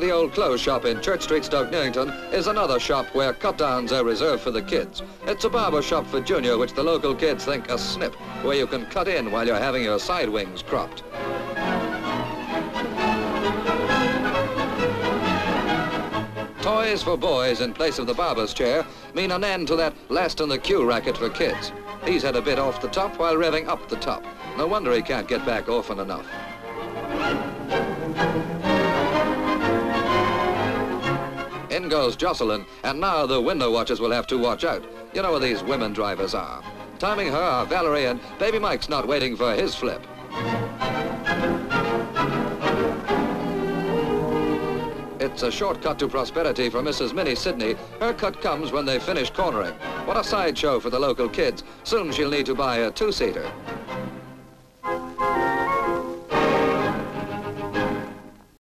to the old clothes shop in Church Street, Stoke Newington, is another shop where cut-downs are reserved for the kids. It's a barber shop for Junior, which the local kids think a snip, where you can cut in while you're having your side wings cropped. Toys for boys in place of the barber's chair mean an end to that last in the queue racket for kids. He's had a bit off the top while revving up the top. No wonder he can't get back often enough. In goes Jocelyn, and now the window watchers will have to watch out. You know what these women drivers are. Timing her are Valerie and Baby Mike's not waiting for his flip. It's a shortcut to prosperity for Mrs. Minnie Sidney. Her cut comes when they finish cornering. What a sideshow for the local kids. Soon she'll need to buy a two-seater.